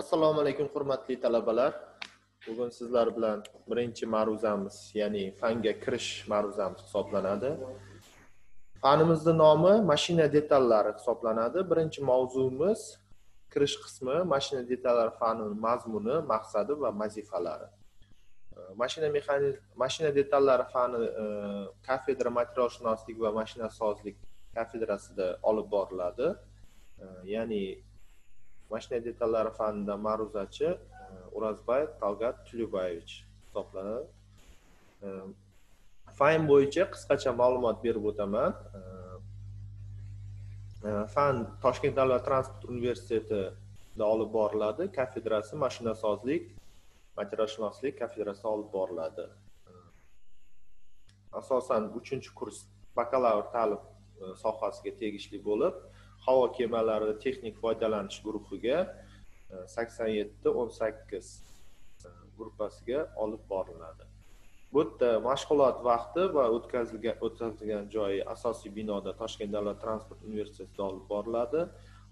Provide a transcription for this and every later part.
assalomu alaykum hurmatli talabalar. Bugun sizlar bilan birinchi ma'ruzamiz ya'ni fanga kirish ma'ruzamiz hisoblanadi. Fanimizni nomi mashina detallari hisoblanadi. Birinchi mavzuimiz kirish qismi mashina detallari fani mazmuni maqsadi va vazifalari. Mashina mexanik mashina detallari fani e, kafedra materialshunoslik va mashinasozlik kafedrasida olib boriladi. E, ya'ni mashina detallari fanida ma'ruzachi e, urazbayev talgat tulyubayevich hisoblanadi. E, fan bo'yicha qisqacha ma'lumot berib o'taman. E, fan toshkent davlat transport universitetida olib boriladi. Kafedrasi mashinasozlik materialshunoslik kafedrasida olib boriladi. Asosan uchinchi kurs bakalavr ta'lim sohasiga tegishli bo'lib havo kemalari texnik foydalanish guruhiga e, sakson yetti o'n sakkiz e, gruppasiga olib boriladi. Bu yerda mashg'ulot vaqti va o'tkazilgan o'tkazilgan joyi asosiy binoda toshkent davlat transport universitetida olib boriladi.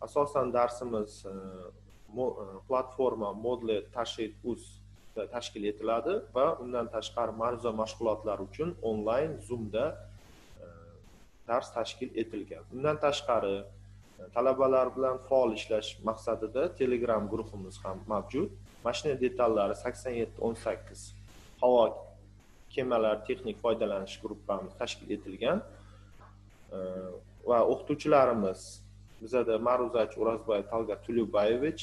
Asosan darsimiz e, platforma modli tashid uz tashkil etiladi va undan tashqari ma'ruza mashg'ulotlari uchun onlayn zoomda dars tashkil etilgan. Undan tashqari talabalar bilan faol ishlash maqsadida telegram guruhimiz ham mavjud. Mashina detallari sakson yetti o'n sakkiz. Havo kemalar texnik foydalanish gruppamiz tashkil etilgan. Va o'qituvchilarimiz bizada ma'ruzachi o'razboyev talgat tulyubayevich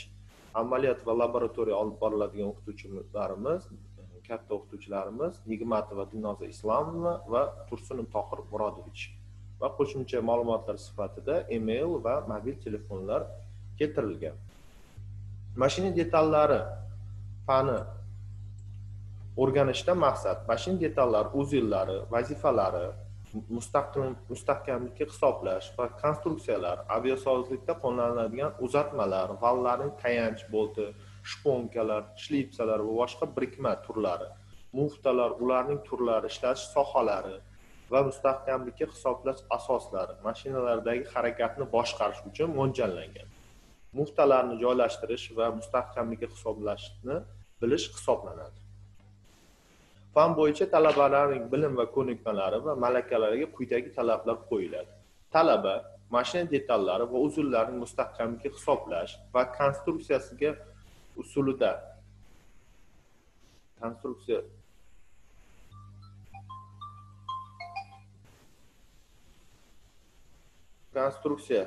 amaliyot va laboratoriya olib boriladigan o'qituvchilarimiz katta o'qituvchilarimiz nigmatova dilnoza islomova va tursunov tohir murodovich. Va qo'shimcha ma'lumotlar sifatida email va mobil telefonlar keltirilgan. Mashina detallari fani o'rganishdan maqsad. Mashina detallari uzillari vazifalari mustaqil mustahkamlikka hisoblash va konstruksiyalar aviasozlikda qo'llaniladigan uzatmalar vallarning tayanch bolti shponkalar shlipsalar va boshqa birikma turlari muftalar ularning turlari ishlatish sohalari va mustahkamlikka hisoblash asoslari mashinalardagi harakatni boshqarish uchun mo'ljallangan. Muftalarni joylashtirish va mustahkamlikka hisoblashni bilish hisoblanadi. Fan bo'yicha talabalarning bilim va ko'nikmalari va malakalariga quyidagi talablar qo'yiladi. Talaba mashina detallari va uzunlarini mustahkamlikka hisoblash va konstruksiyasiga usulida konstruksiya konstruksiya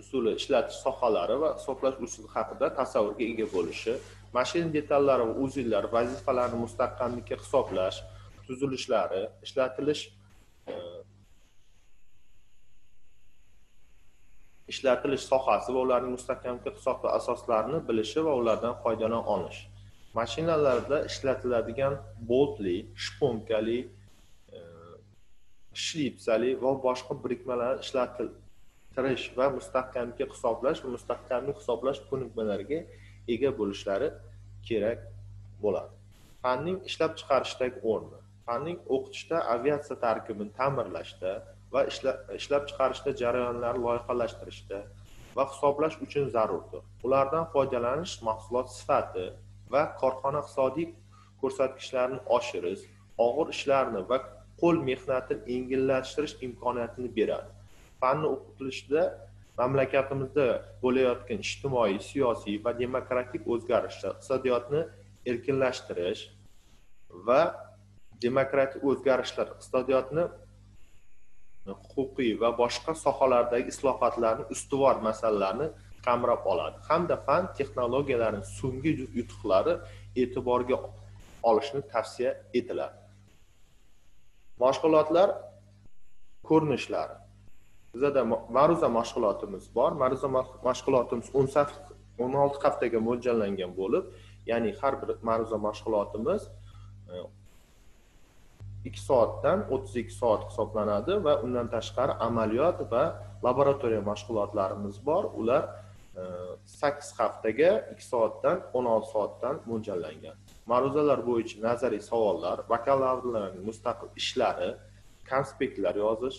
usuli ishlatish sohalari va hisoblash usuli haqida tasavvurga ega bo'lishi mashina detallari va uzillar vazifalarni mustahkamlikka hisoblash tuzilishlari ishlatilish e, ishlatilish sohasi va ularning mustahkamlikka hisoblash asoslarini bilishi va ulardan foydalana olish. Mashinalarda ishlatiladigan boltli shponkali shlipsali va boshqa birikmalarni ishlatirish va mustahkamga hisoblash va mustahkamni hisoblash ko'nikmalariga ega bo'lishlari kerak bo'ladi. Fanning ishlab chiqarishdagi o'rni fanning o'qitishda aviatsiya tarkibini ta'mirlashda va ishlab chiqarishda jarayonlarni loyihalashtirishda va hisoblash uchun zarurdir. Ulardan foydalanish mahsulot sifati va korxona iqtisodiy ko'rsatkichlarini oshirish og'ir ishlarni va qo'l mehnatini yengillashtirish imkoniyatini beradi. Fanni o'qitilishida mamlakatimizda bo'layotgan ijtimoiy siyosiy va demokratik o'zgarishlar iqtisodiyotni erkinlashtirish va demokratik o'zgarishlar iqtisodiyotni huquqiy va boshqa sohalardagi islohotlarni ustuvor masalalarni qamrab oladi hamda fan texnologiyalarini so'nggi yutuqlari e'tiborga olishni tavsiya etiladi. Mashg'ulotlar ko'rinishlari. Bizada ma'ruza mashg'ulotimiz bor. Ma'ruza mashg'ulotimiz o'n o'n olti haftaga mo'ljallangan bo'lib ya'ni har bir ma'ruza mashg'ulotimiz e, ikki soatdan o'ttiz ikki soat hisoblanadi va undan tashqari amaliyot va laboratoriya mashg'ulotlarimiz bor. Ular e, sakkiz haftaga ikki soatdan o'n olti soatdan mo'ljallangan. Ma'ruzalar bo'yicha nazariy savollar bakalavrlarning mustaqil ishlari konspektlar yozish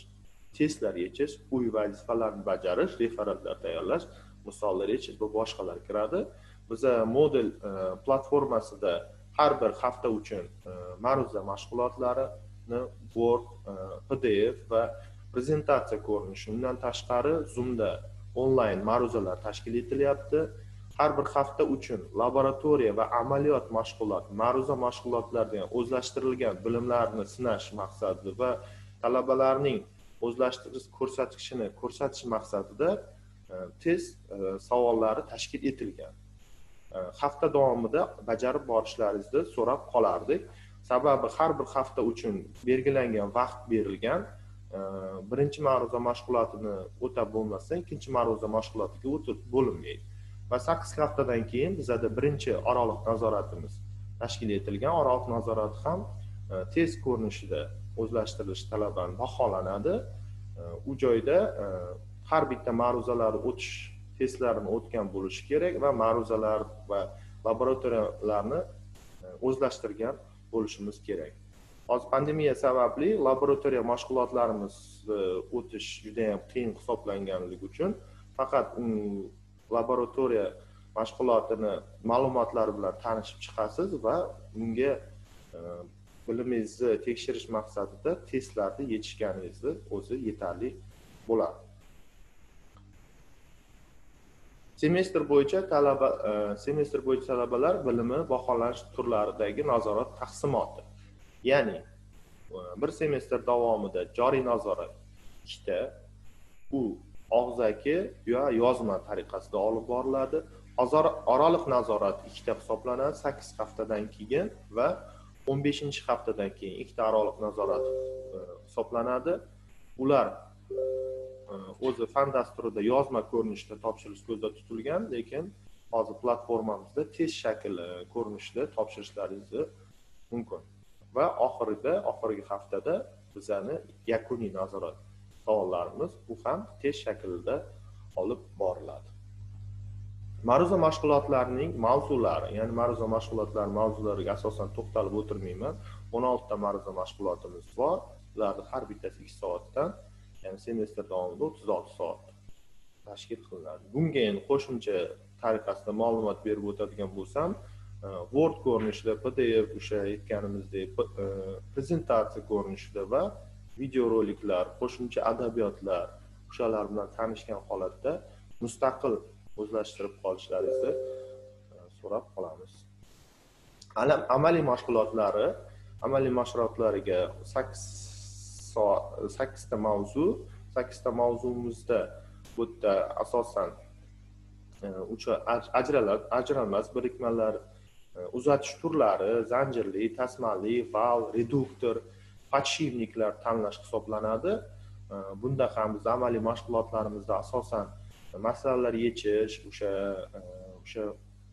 testlar yechish uy vazifalarini bajarish referatlar tayyorlash misollar yechish va boshqalar kiradi. Biza model e, platformasida har bir hafta uchun e, ma'ruza mashg'ulotlarini word e, pdf va prezentatsiya ko'rinishi undan tashqari zoomda onlayn ma'ruzalar tashkil etilyapti. Har bir hafta uchun laboratoriya va amaliyot mashg'ulot ma'ruza mashg'ulotlarida o'zlashtirilgan bilimlarni sinash maqsadida va talabalarning o'zlashtirish ko'rsatkichini ko'rsatish maqsadida e, test e, savollari tashkil etilgan. E, hafta davomida bajarib borishlaringizni so'rab qolardik. Sababi har bir hafta uchun belgilangan vaqt berilgan birinchi ma'ruza mashg'ulotini o'tab bo'lmasdan ikkinchi ma'ruza mashg'ulotiga o'tib bo'linmaydi. Va sakkiz haftadan keyin bizada birinchi oraliq nazoratimiz tashkil etilgan. Oraliq nazorati ham e, test ko'rinishida o'zlashtirilishi talaban baholanadi. E, u joyda e, har bitta ma'ruzalarni o'tish testlarini o'tgan bo'lishi kerak va ma'ruzalar va laboratoriyalarni o'zlashtirgan bo'lishimiz kerak. Hozir pandemiya sababli laboratoriya mashg'ulotlarimizni o'tish judayam qiyin hisoblanganligi uchun faqat laboratoriya mashg'ulotini ma'lumotlari bilan tanishib chiqasiz va unga e, bilimingizni tekshirish maqsadida testlarni yechishganingizni o'zi yetarli bo'ladi. Semestr bo'yicha talaba e, semestr bo'yicha talabalar bilimi baholanish turlaridagi nazorat taqsimoti ya'ni e, bir semestr davomida joriy nazorat ikkita u og'zaki yo yozma tariqasida olib boriladi. Oraliq nazorat ikkita hisoblanadi sakkiz haftadan keyin va o'n beshinchi haftadan keyin ikkita oraliq nazorat e, hisoblanadi. Ular e, o'zi fan dasturida yozma ko'rinishda topshirish ko'zda tutilgan lekin hozir platformamizda test shakli ko'rinishida topshirishlaringiz mumkin. Va oxirida oxirgi haftada bizani yakuniy nazorat savollarimiz bu ham test shaklida olib boriladi. Ma'ruza mashg'ulotlarining mavzulari ya'ni ma'ruza mashg'ulotlari mavzulariga asosan to'xtalib o'tirmayman. O'n oltita ma'ruza mashg'ulotimiz bor. Ularni har bittasi ikki soatdan ya'ni semestr davomida o'ttiz olti soat tashkil qilinadi. Bunga endi qo'shimcha tariqasida ma'lumot berib o'tadigan bo'lsam e, word ko'rinishida pdf o'sha aytganimizdek e, prezentatsiya ko'rinishida va videoroliklar qo'shimcha adabiyotlar o'shalar bilan tanishgan holatda mustaqil o'zlashtirib qolishlaringizni e, so'rab qolamiz. Amaliy mashg'ulotlari amaliy mashg'ulotlariga sakkiz soat sakkizta mavzu sakkizta mavzumizda bu yerda asosan e, uch o'sha ajralmas birikmalar e, uzatish turlari zanjirli tasmali val reduktor подшипникlar tanlash hisoblanadi. Bunda ham biz amaliy mashg'ulotlarimizda asosan masalalar yechish o'sha e, o'sha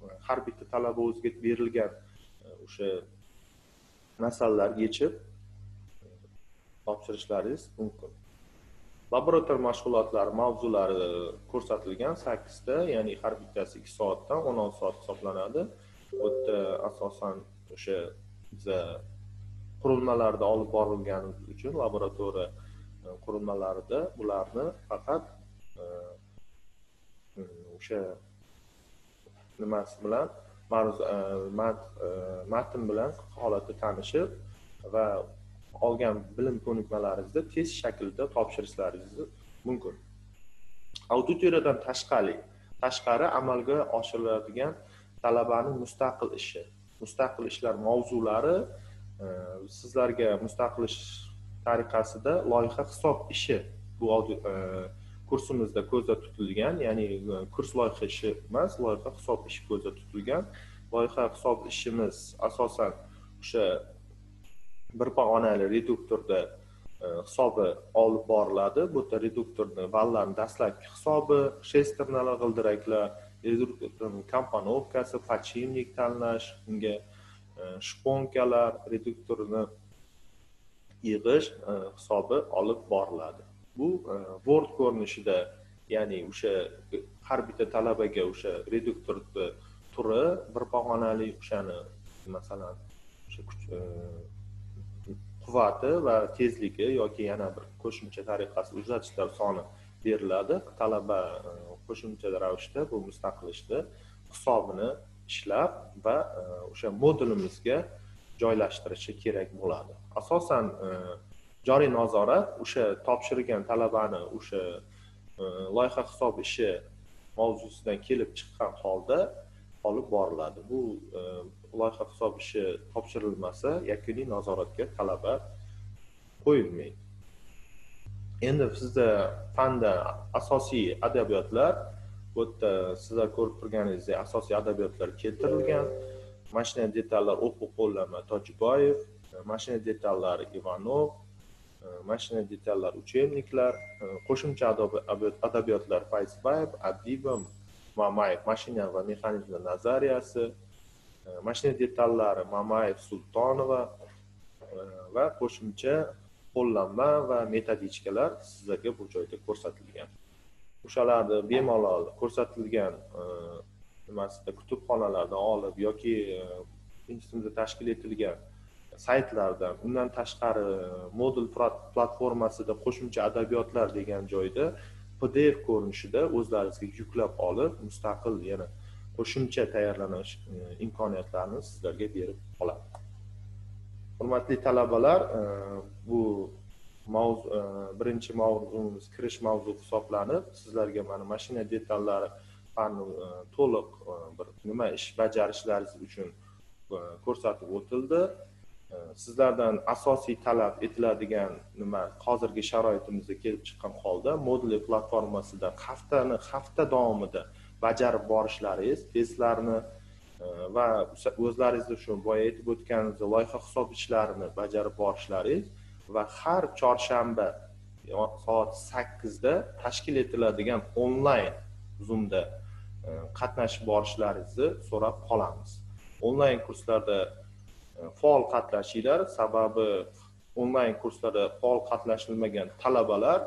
e, har bitta talaba o'ziga berilgan e, o'sha masalalar yechib topshirishlaringiz mumkin. Laboratoriya mashg'ulotlari mavzulari ko'rsatilgan sakkizta ya'ni har bittasi ikki soatdan o'n olti soat hisoblanadi. Bu yerda asosan o'sha biza qurilmalarda olib borilgani uchun laboratoriya e, qurilmalarida ularni faqat e, e, o'sha nimasi bilan matn bilan holatda tanishib va olgan bilim ko'nikmalaringizni test shaklida topshirishlaringiz mumkin. Auditoriyadan tashqari tashqari amalga oshiriladigan talabani mustaqil ishi mustaqil ishlar mavzulari sizlarga mustaqil ish tariqasida loyiha hisob ishi bu e, kursimizda ko'zda tutilgan ya'ni e, kurs loyiha ishi emas loyiha hisob ishi ko'zda tutilgan. Loyiha hisob ishimiz asosan o'sha bir pog'onali reduktorda e, hisobi olib boriladi. Bu yerda reduktorni vallarni dastlabki hisobi shesternalar g'ildiraklar reduktorni komponovkasi подшипник tanlash unga E, shponkalar reduktorini yig'ish e, hisobi olib boriladi. Bu e, word ko'rinishida ya'ni o'sha har bitta talabaga o'sha reduktorni turi bir pog'onali o'shani masalan o'sha quvvati va tezligi yoki yana bir qo'shimcha tariqasi uzatishlar soni beriladi. Talaba qo'shimcha ravishda bu mustaqil ishni hisobini ishlab va e, o'sha modulimizga joylashtirishi kerak bo'ladi. Asosan e, joriy nazorat o'sha topshirgan talabani o'sha e, loyiha hisob ishi mavzusidan kelib chiqqan holda olib boriladi. Bu loyiha hisob ishi topshirilmasa yakuniy nazoratga talaba qo'yilmaydi. Endi sizda fanda asosiy adabiyotlar bu yerda sizlar ko'rib turganingizdek asosiy adabiyotlar keltirilgan. Mashina detallari o'quv qo'llanma tojiboyev mashina detallari ivanov mashina detallari учебниклар qo'shimcha adabiyotlar fayzbayev abdibov mamayev mashina va mexanizmlar nazariyasi mashina detallari mamayev sultonova va qo'shimcha qo'llanma va metodichkalar sizlarga bu joyda ko'rsatilgan. O'shalarni bemalol ko'rsatilgan e, nimasida kutubxonalardan olib yoki e, institutimizda tashkil etilgan saytlardan undan tashqari e, modul platformasida qo'shimcha adabiyotlar degan joyda pdf ko'rinishida o'zlaringizga yuklab olib mustaqil yana qo'shimcha tayyorlanish imkoniyatlarini sizlarga berib qoladi hurmatli talabalar bu mavzu e, birinchi mavzumiz kirish mavzu hisoblanib sizlarga mana mashina detallari fani e, to'liq e, bir nima ish bajarishlaringiz uchun ko'rsatib o'tildi. Sizlardan asosiy talab etiladigan nima hozirgi sharoitimizda kelib chiqqan holda moduli platformasida haftani hafta davomida bajarib borishlaringiz testlarni va o'zlaringizni shu boya aytib o'tganingizdek loyiha hisob ishlarini bajarib borishlaringiz va har chorshanba soat sakkizda tashkil etiladigan onlayn zoomda e, qatnashib borishlaringizni so'rab qolamiz. Onlayn kurslarda e, faol qatnashinglar sababi onlayn kurslarda faol qatnashilmagan talabalar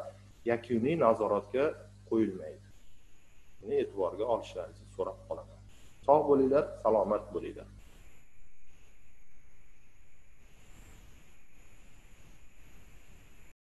yakuniy nazoratga qo'yilmaydi. Buni e'tiborga olishlaringizni so'rab qolaman. Sog' bo'linglar salomat bo'linglar.